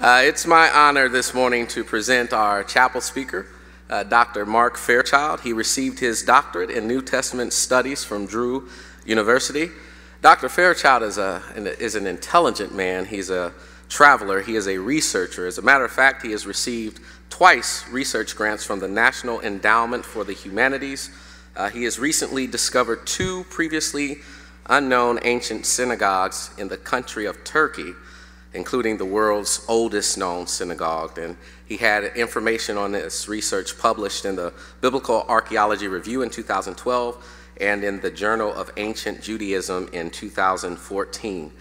Uh, it's my honor this morning to present our chapel speaker, uh, Dr. Mark Fairchild. He received his doctorate in New Testament studies from Drew University. Dr. Fairchild is, a, is an intelligent man. He's a traveler. He is a researcher. As a matter of fact, he has received twice research grants from the National Endowment for the Humanities. Uh, he has recently discovered two previously unknown ancient synagogues in the country of Turkey, including the world's oldest known synagogue. And he had information on this research published in the Biblical Archaeology Review in 2012 and in the Journal of Ancient Judaism in 2014.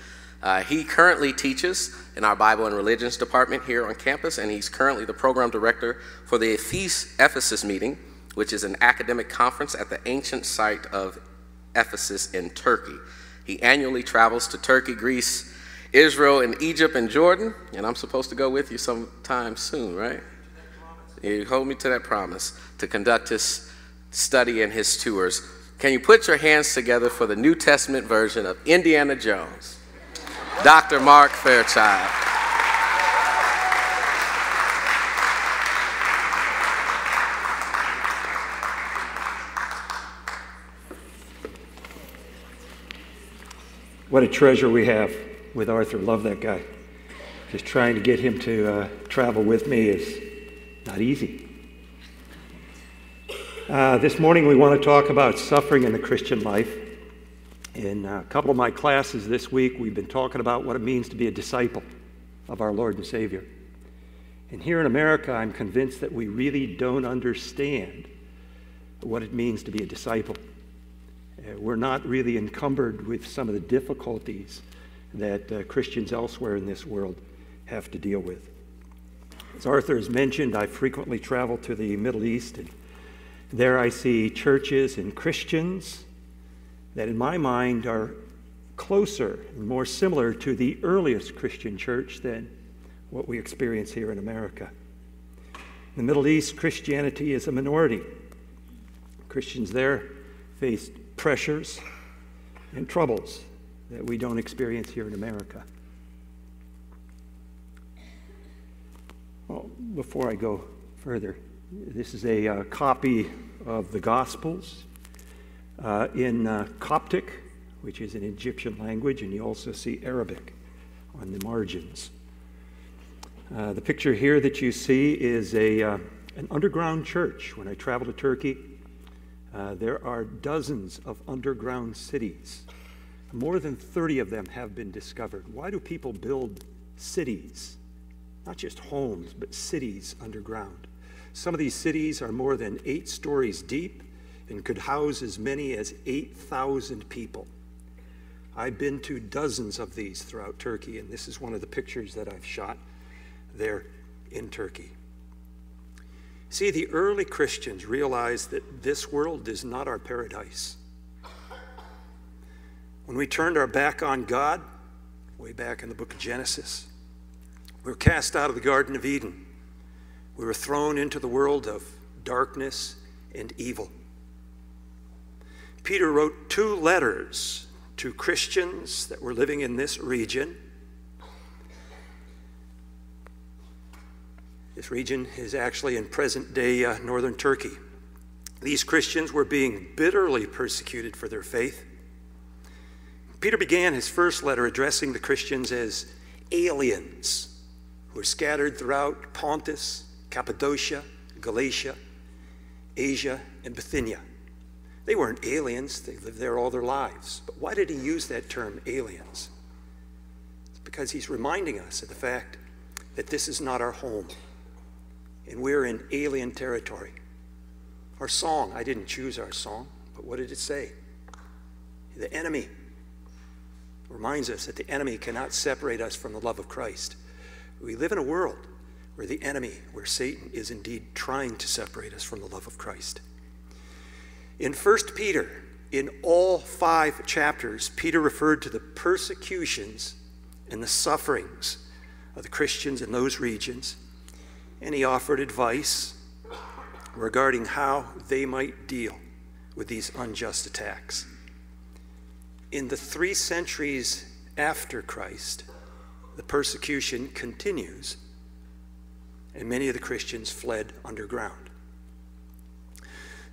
Uh, he currently teaches in our Bible and Religions department here on campus, and he's currently the program director for the Ephesus meeting, which is an academic conference at the ancient site of Ephesus in Turkey. He annually travels to Turkey, Greece, Israel, and Egypt and Jordan, and I'm supposed to go with you sometime soon, right? You hold me to that promise to conduct his study and his tours. Can you put your hands together for the New Testament version of Indiana Jones? Dr. Mark Fairchild. What a treasure we have with Arthur. Love that guy. Just trying to get him to uh, travel with me is not easy. Uh, this morning we want to talk about suffering in the Christian life. In a couple of my classes this week, we've been talking about what it means to be a disciple of our Lord and Savior. And here in America, I'm convinced that we really don't understand what it means to be a disciple. Uh, we're not really encumbered with some of the difficulties that uh, Christians elsewhere in this world have to deal with. As Arthur has mentioned, I frequently travel to the Middle East, and there I see churches and Christians that in my mind are closer and more similar to the earliest Christian church than what we experience here in America. In the Middle East, Christianity is a minority. Christians there face pressures and troubles that we don't experience here in America. Well, before I go further, this is a uh, copy of the Gospels uh, in uh, Coptic, which is an Egyptian language, and you also see Arabic on the margins. Uh, the picture here that you see is a, uh, an underground church. When I travel to Turkey, uh, there are dozens of underground cities. More than 30 of them have been discovered. Why do people build cities? Not just homes, but cities underground. Some of these cities are more than eight stories deep and could house as many as 8,000 people. I've been to dozens of these throughout Turkey, and this is one of the pictures that I've shot there in Turkey. See, the early Christians realized that this world is not our paradise. When we turned our back on God, way back in the book of Genesis, we were cast out of the Garden of Eden. We were thrown into the world of darkness and evil. Peter wrote two letters to Christians that were living in this region. This region is actually in present day uh, northern Turkey. These Christians were being bitterly persecuted for their faith. Peter began his first letter addressing the Christians as aliens who are scattered throughout Pontus, Cappadocia, Galatia, Asia, and Bithynia. They weren't aliens, they lived there all their lives. But why did he use that term, aliens? It's because he's reminding us of the fact that this is not our home, and we're in alien territory. Our song, I didn't choose our song, but what did it say? The enemy reminds us that the enemy cannot separate us from the love of Christ. We live in a world where the enemy, where Satan is indeed trying to separate us from the love of Christ. In 1 Peter, in all five chapters, Peter referred to the persecutions and the sufferings of the Christians in those regions, and he offered advice regarding how they might deal with these unjust attacks. In the three centuries after Christ, the persecution continues and many of the Christians fled underground.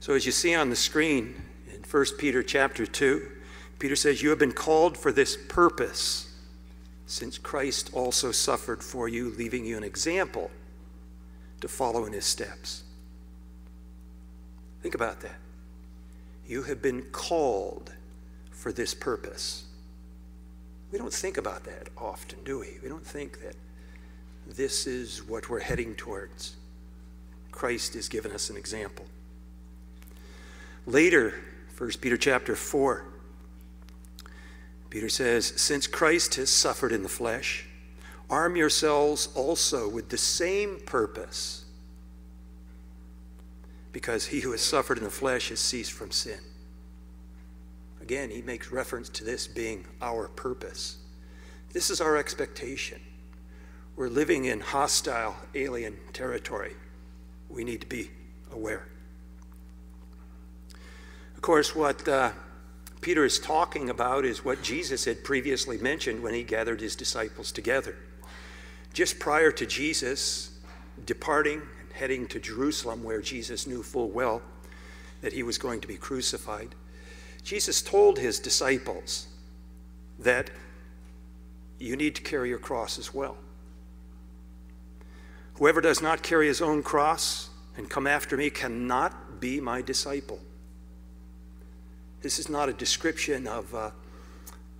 So as you see on the screen in 1 Peter chapter 2, Peter says, You have been called for this purpose, since Christ also suffered for you, leaving you an example to follow in his steps. Think about that. You have been called for this purpose. We don't think about that often, do we? We don't think that this is what we're heading towards. Christ has given us an example. Later, 1 Peter chapter 4, Peter says, Since Christ has suffered in the flesh, arm yourselves also with the same purpose, because he who has suffered in the flesh has ceased from sin. Again, he makes reference to this being our purpose. This is our expectation. We're living in hostile alien territory. We need to be aware. Of course, what uh, Peter is talking about is what Jesus had previously mentioned when he gathered his disciples together. Just prior to Jesus departing and heading to Jerusalem, where Jesus knew full well that he was going to be crucified, Jesus told his disciples that you need to carry your cross as well. Whoever does not carry his own cross and come after me cannot be my disciple. This is not a description of a,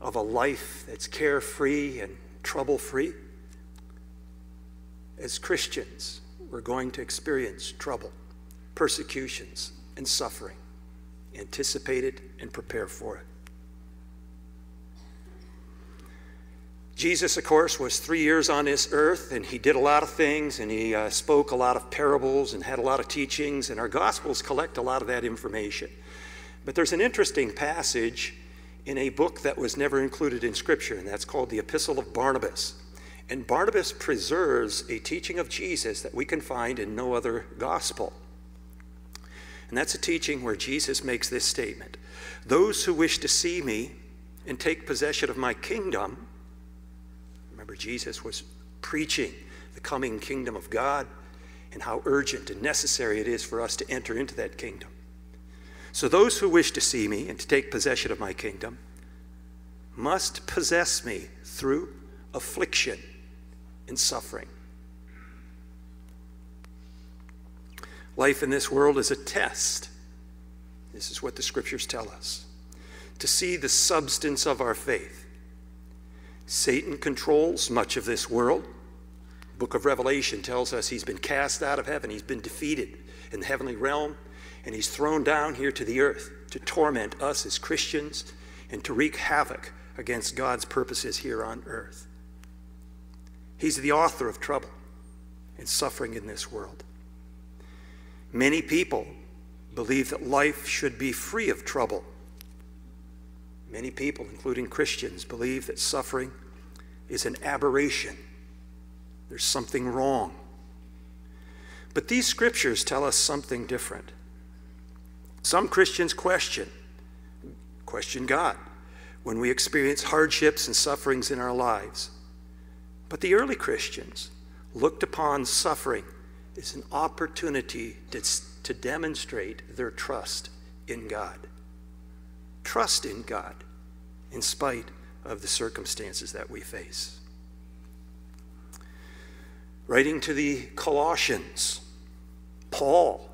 of a life that's carefree and trouble free. As Christians, we're going to experience trouble, persecutions, and suffering anticipate it, and prepare for it. Jesus, of course, was three years on this earth, and he did a lot of things, and he uh, spoke a lot of parables and had a lot of teachings, and our Gospels collect a lot of that information. But there's an interesting passage in a book that was never included in Scripture, and that's called the Epistle of Barnabas. And Barnabas preserves a teaching of Jesus that we can find in no other gospel. And that's a teaching where Jesus makes this statement Those who wish to see me and take possession of my kingdom, remember, Jesus was preaching the coming kingdom of God and how urgent and necessary it is for us to enter into that kingdom. So, those who wish to see me and to take possession of my kingdom must possess me through affliction and suffering. Life in this world is a test. This is what the scriptures tell us. To see the substance of our faith. Satan controls much of this world. The book of Revelation tells us he's been cast out of heaven, he's been defeated in the heavenly realm, and he's thrown down here to the earth to torment us as Christians and to wreak havoc against God's purposes here on earth. He's the author of trouble and suffering in this world. Many people believe that life should be free of trouble. Many people, including Christians, believe that suffering is an aberration. There's something wrong. But these scriptures tell us something different. Some Christians question, question God when we experience hardships and sufferings in our lives. But the early Christians looked upon suffering is an opportunity to, to demonstrate their trust in God. Trust in God in spite of the circumstances that we face. Writing to the Colossians, Paul,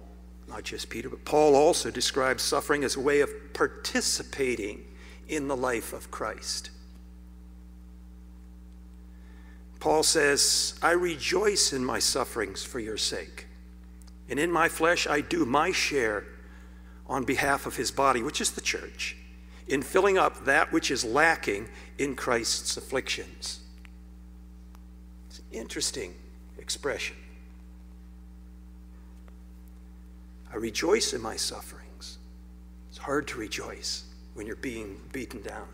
not just Peter, but Paul also describes suffering as a way of participating in the life of Christ. Paul says, I rejoice in my sufferings for your sake. And in my flesh, I do my share on behalf of his body, which is the church, in filling up that which is lacking in Christ's afflictions. It's an interesting expression. I rejoice in my sufferings. It's hard to rejoice when you're being beaten down,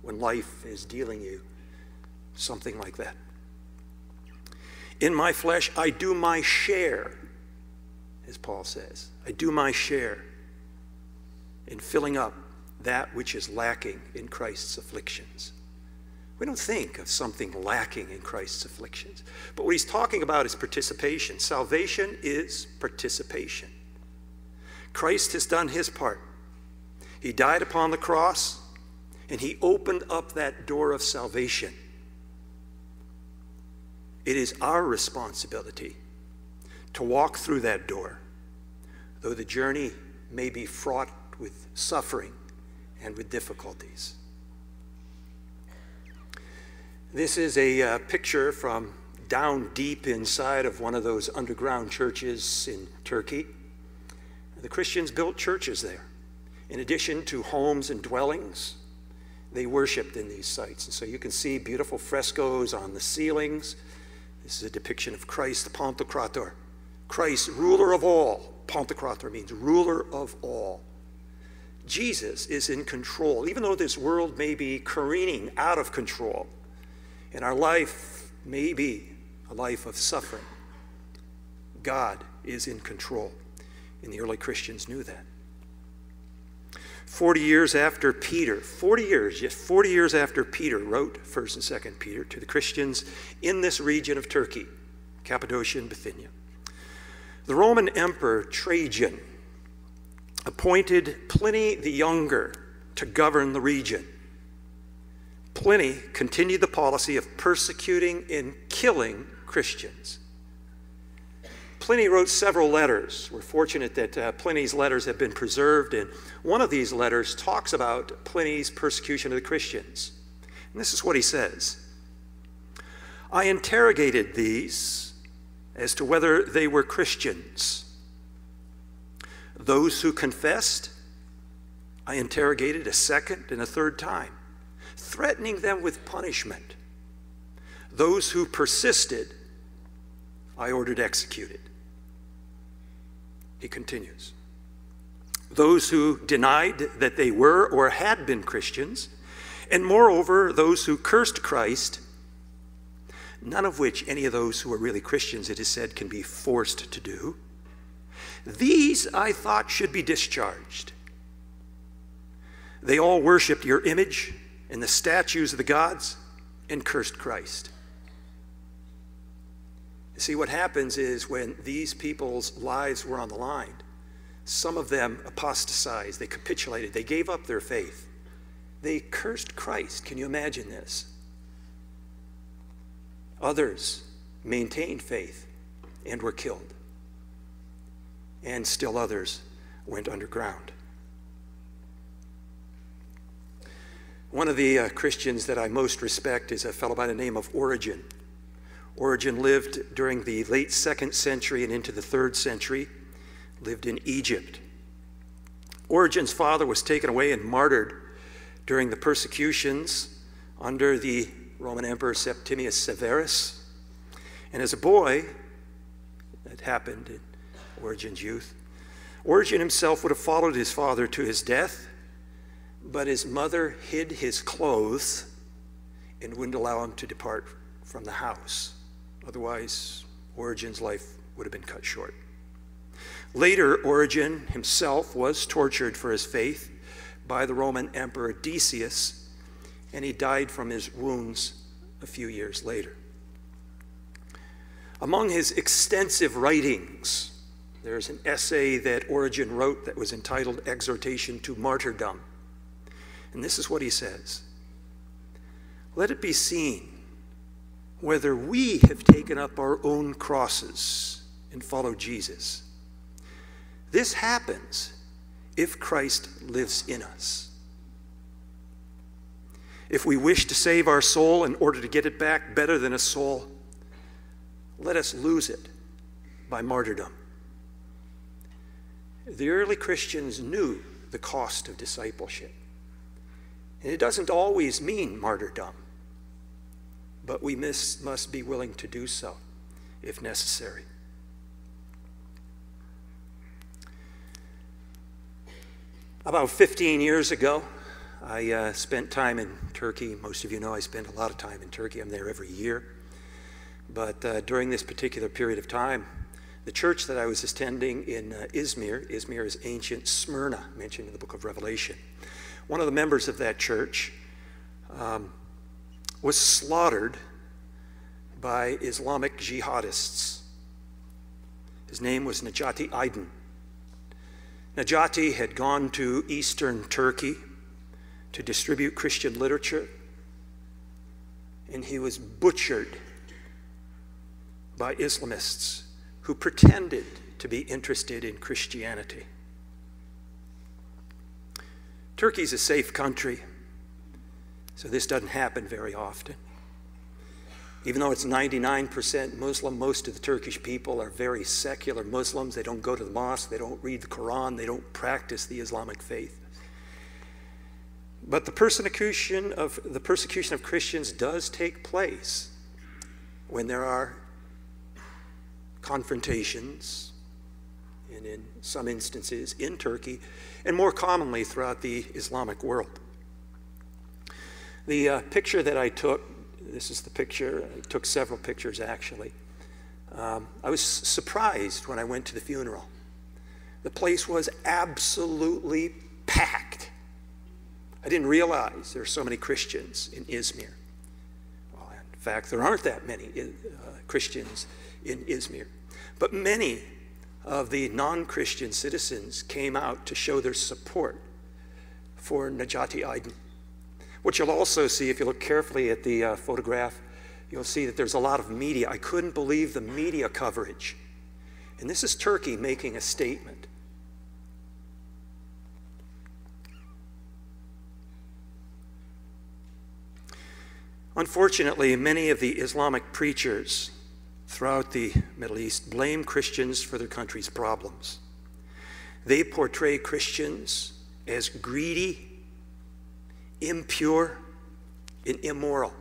when life is dealing you something like that. In my flesh, I do my share, as Paul says. I do my share in filling up that which is lacking in Christ's afflictions. We don't think of something lacking in Christ's afflictions. But what he's talking about is participation. Salvation is participation. Christ has done his part. He died upon the cross, and he opened up that door of salvation. It is our responsibility to walk through that door, though the journey may be fraught with suffering and with difficulties. This is a uh, picture from down deep inside of one of those underground churches in Turkey. The Christians built churches there. In addition to homes and dwellings, they worshiped in these sites. And so you can see beautiful frescoes on the ceilings. This is a depiction of Christ, the Pantocrator. Christ, ruler of all. Pantocrator means ruler of all. Jesus is in control. Even though this world may be careening out of control, and our life may be a life of suffering, God is in control. And the early Christians knew that. 40 years after Peter, 40 years, yes, 40 years after Peter wrote 1st and 2nd Peter to the Christians in this region of Turkey, Cappadocia and Bithynia, the Roman Emperor Trajan appointed Pliny the Younger to govern the region. Pliny continued the policy of persecuting and killing Christians. Pliny wrote several letters. We're fortunate that uh, Pliny's letters have been preserved, and one of these letters talks about Pliny's persecution of the Christians. And this is what he says I interrogated these as to whether they were Christians. Those who confessed, I interrogated a second and a third time, threatening them with punishment. Those who persisted, I ordered executed. He continues. Those who denied that they were or had been Christians, and moreover, those who cursed Christ, none of which any of those who are really Christians, it is said, can be forced to do. These I thought should be discharged. They all worshiped your image and the statues of the gods and cursed Christ. See, what happens is when these people's lives were on the line, some of them apostatized, they capitulated, they gave up their faith. They cursed Christ. Can you imagine this? Others maintained faith and were killed. And still others went underground. One of the uh, Christians that I most respect is a fellow by the name of Origen. Origen lived during the late second century and into the third century, lived in Egypt. Origen's father was taken away and martyred during the persecutions under the Roman Emperor Septimius Severus. And as a boy, that happened in Origen's youth, Origen himself would have followed his father to his death, but his mother hid his clothes and wouldn't allow him to depart from the house. Otherwise, Origen's life would have been cut short. Later, Origen himself was tortured for his faith by the Roman Emperor Decius, and he died from his wounds a few years later. Among his extensive writings, there's an essay that Origen wrote that was entitled Exhortation to Martyrdom. And this is what he says Let it be seen whether we have taken up our own crosses and followed Jesus. This happens if Christ lives in us. If we wish to save our soul in order to get it back better than a soul, let us lose it by martyrdom. The early Christians knew the cost of discipleship. And it doesn't always mean martyrdom but we must be willing to do so if necessary. About 15 years ago, I uh, spent time in Turkey. Most of you know I spend a lot of time in Turkey. I'm there every year. But uh, during this particular period of time, the church that I was attending in uh, Izmir, Izmir is ancient Smyrna, mentioned in the book of Revelation. One of the members of that church um, was slaughtered by Islamic jihadists. His name was Necati Aydin. Necati had gone to eastern Turkey to distribute Christian literature, and he was butchered by Islamists who pretended to be interested in Christianity. Turkey's a safe country, so this doesn't happen very often. Even though it's 99% Muslim, most of the Turkish people are very secular Muslims. They don't go to the mosque, they don't read the Quran, they don't practice the Islamic faith. But the persecution of, the persecution of Christians does take place when there are confrontations, and in some instances in Turkey, and more commonly throughout the Islamic world. The uh, picture that I took this is the picture. I took several pictures actually. Um, I was surprised when I went to the funeral. The place was absolutely packed. I didn't realize there are so many Christians in Izmir. Well, in fact, there aren't that many uh, Christians in Izmir. But many of the non Christian citizens came out to show their support for Necati Aydin. What you'll also see, if you look carefully at the uh, photograph, you'll see that there's a lot of media. I couldn't believe the media coverage. And this is Turkey making a statement. Unfortunately, many of the Islamic preachers throughout the Middle East blame Christians for their country's problems. They portray Christians as greedy impure, and immoral.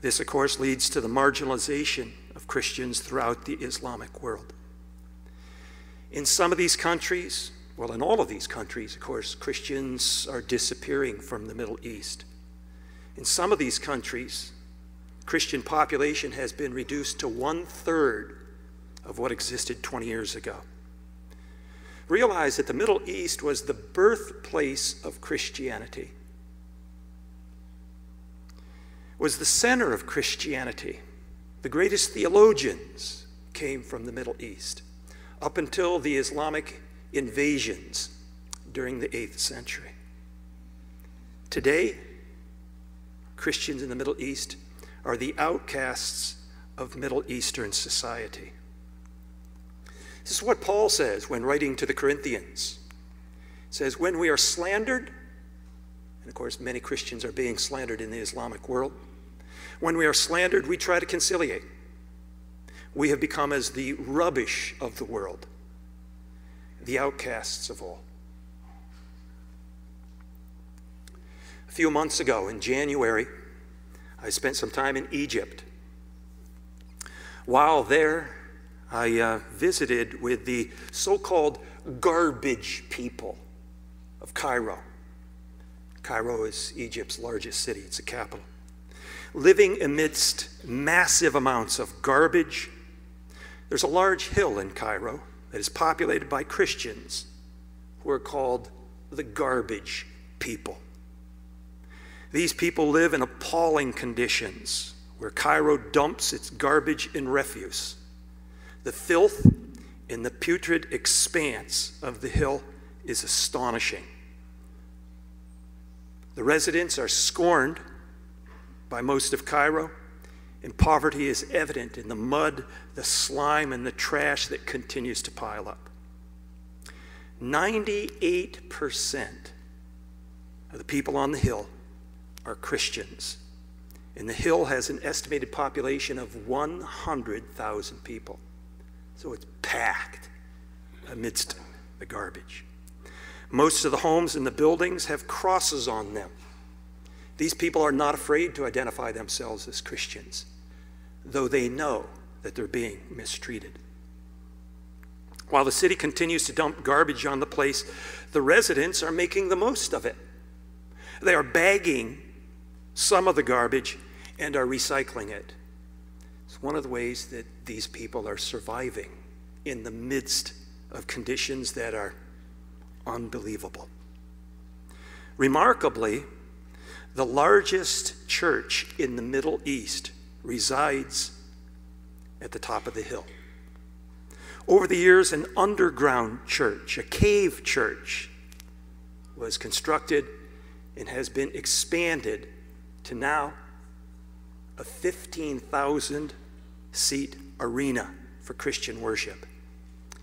This, of course, leads to the marginalization of Christians throughout the Islamic world. In some of these countries, well, in all of these countries, of course, Christians are disappearing from the Middle East. In some of these countries, Christian population has been reduced to one third of what existed 20 years ago realize that the Middle East was the birthplace of Christianity, was the center of Christianity. The greatest theologians came from the Middle East up until the Islamic invasions during the 8th century. Today, Christians in the Middle East are the outcasts of Middle Eastern society. This is what Paul says when writing to the Corinthians. He says, When we are slandered, and of course, many Christians are being slandered in the Islamic world. When we are slandered, we try to conciliate. We have become as the rubbish of the world, the outcasts of all. A few months ago, in January, I spent some time in Egypt. While there, I uh, visited with the so called garbage people of Cairo. Cairo is Egypt's largest city, it's the capital. Living amidst massive amounts of garbage, there's a large hill in Cairo that is populated by Christians who are called the garbage people. These people live in appalling conditions where Cairo dumps its garbage and refuse. The filth in the putrid expanse of the hill is astonishing. The residents are scorned by most of Cairo, and poverty is evident in the mud, the slime, and the trash that continues to pile up. 98% of the people on the hill are Christians, and the hill has an estimated population of 100,000 people. So it's packed amidst the garbage. Most of the homes and the buildings have crosses on them. These people are not afraid to identify themselves as Christians, though they know that they're being mistreated. While the city continues to dump garbage on the place, the residents are making the most of it. They are bagging some of the garbage and are recycling it. It's one of the ways that these people are surviving in the midst of conditions that are unbelievable. Remarkably, the largest church in the Middle East resides at the top of the hill. Over the years, an underground church, a cave church, was constructed and has been expanded to now a 15,000 seat arena for Christian worship.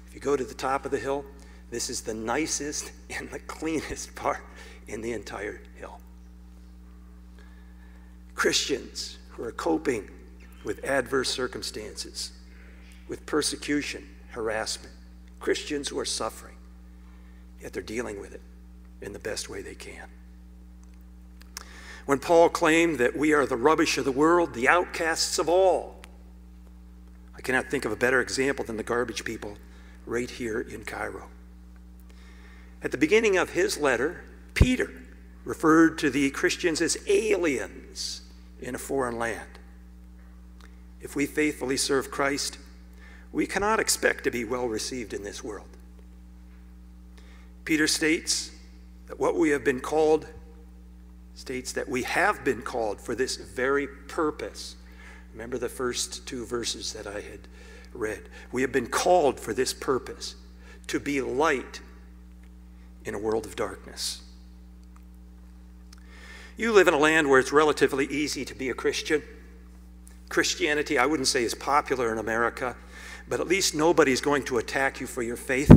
If you go to the top of the hill, this is the nicest and the cleanest part in the entire hill. Christians who are coping with adverse circumstances, with persecution, harassment, Christians who are suffering, yet they're dealing with it in the best way they can. When Paul claimed that we are the rubbish of the world, the outcasts of all, cannot think of a better example than the garbage people right here in Cairo. At the beginning of his letter, Peter referred to the Christians as aliens in a foreign land. If we faithfully serve Christ, we cannot expect to be well received in this world. Peter states that what we have been called states that we have been called for this very purpose. Remember the first two verses that I had read. We have been called for this purpose to be light in a world of darkness. You live in a land where it's relatively easy to be a Christian. Christianity, I wouldn't say, is popular in America, but at least nobody's going to attack you for your faith.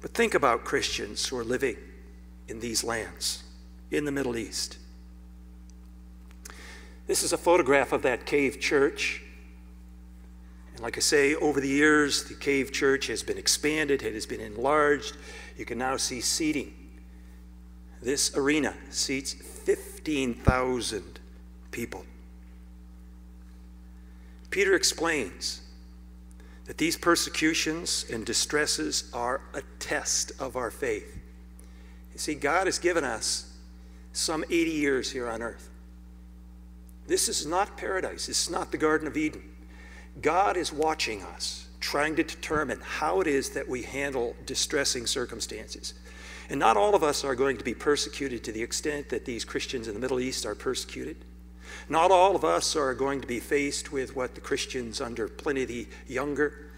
But think about Christians who are living in these lands, in the Middle East. This is a photograph of that cave church. And like I say, over the years, the cave church has been expanded, it has been enlarged. You can now see seating. This arena seats 15,000 people. Peter explains that these persecutions and distresses are a test of our faith. You see, God has given us some 80 years here on earth. This is not paradise, this is not the Garden of Eden. God is watching us, trying to determine how it is that we handle distressing circumstances. And not all of us are going to be persecuted to the extent that these Christians in the Middle East are persecuted. Not all of us are going to be faced with what the Christians under Pliny the Younger,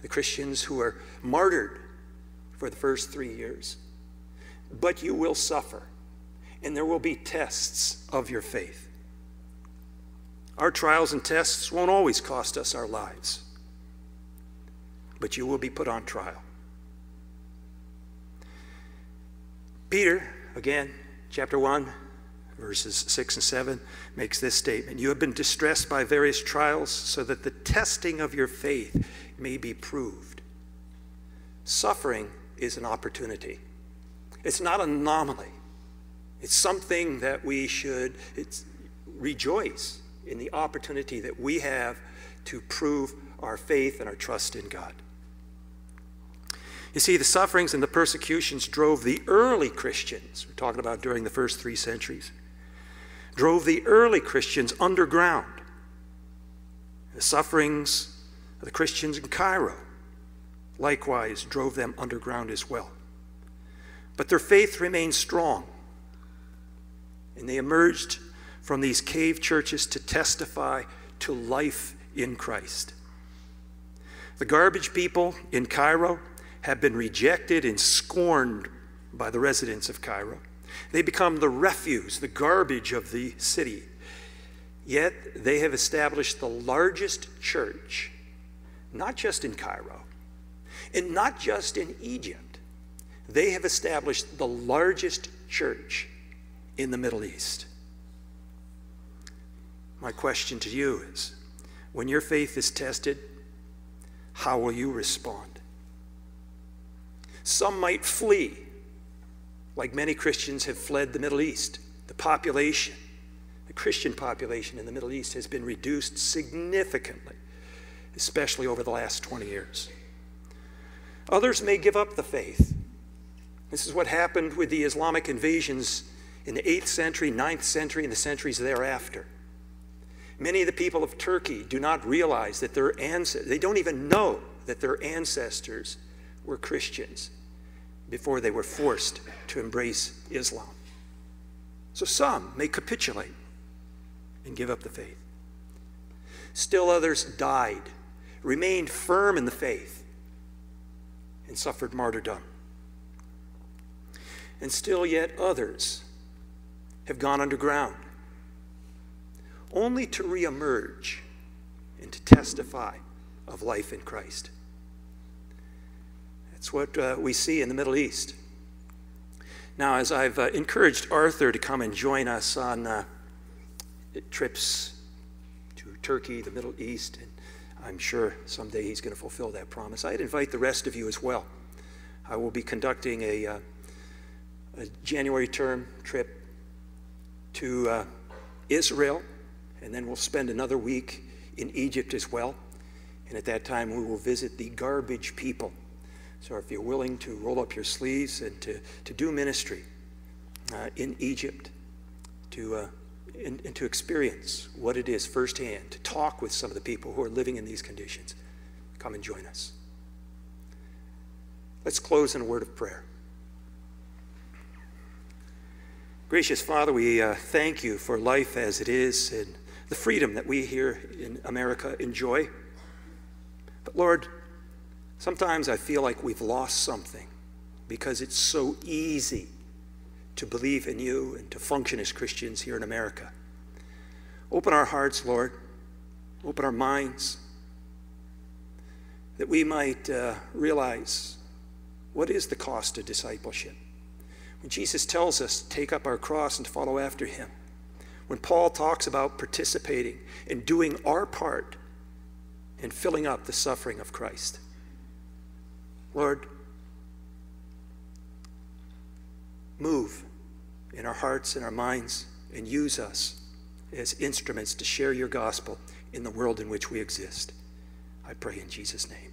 the Christians who are martyred for the first three years. But you will suffer, and there will be tests of your faith. Our trials and tests won't always cost us our lives, but you will be put on trial. Peter, again, chapter 1, verses 6 and 7, makes this statement You have been distressed by various trials, so that the testing of your faith may be proved. Suffering is an opportunity, it's not an anomaly. It's something that we should rejoice in the opportunity that we have to prove our faith and our trust in God. You see, the sufferings and the persecutions drove the early Christians, we're talking about during the first three centuries, drove the early Christians underground. The sufferings of the Christians in Cairo likewise drove them underground as well. But their faith remained strong, and they emerged from these cave churches to testify to life in Christ. The garbage people in Cairo have been rejected and scorned by the residents of Cairo. They become the refuse, the garbage of the city. Yet they have established the largest church, not just in Cairo, and not just in Egypt. They have established the largest church in the Middle East. My question to you is when your faith is tested, how will you respond? Some might flee like many Christians have fled the Middle East. The population, the Christian population in the Middle East has been reduced significantly, especially over the last 20 years. Others may give up the faith. This is what happened with the Islamic invasions in the 8th century, 9th century, and the centuries thereafter. Many of the people of Turkey do not realize that their ancestors, they don't even know that their ancestors were Christians before they were forced to embrace Islam. So some may capitulate and give up the faith. Still others died, remained firm in the faith, and suffered martyrdom. And still yet others have gone underground, only to reemerge and to testify of life in Christ. That's what uh, we see in the Middle East. Now, as I've uh, encouraged Arthur to come and join us on uh, trips to Turkey, the Middle East, and I'm sure someday he's going to fulfill that promise, I'd invite the rest of you as well. I will be conducting a, uh, a January term trip to uh, Israel, and then we'll spend another week in Egypt as well. And at that time, we will visit the garbage people so if you're willing to roll up your sleeves and to, to do ministry uh, in Egypt, to, uh, and, and to experience what it is firsthand, to talk with some of the people who are living in these conditions, come and join us. Let's close in a word of prayer. Gracious Father, we uh, thank you for life as it is and the freedom that we here in America enjoy. But Lord, Sometimes I feel like we've lost something because it's so easy to believe in you and to function as Christians here in America. Open our hearts, Lord. Open our minds that we might uh, realize what is the cost of discipleship. When Jesus tells us to take up our cross and to follow after him, when Paul talks about participating and doing our part in filling up the suffering of Christ. Lord, move in our hearts and our minds and use us as instruments to share your gospel in the world in which we exist. I pray in Jesus' name.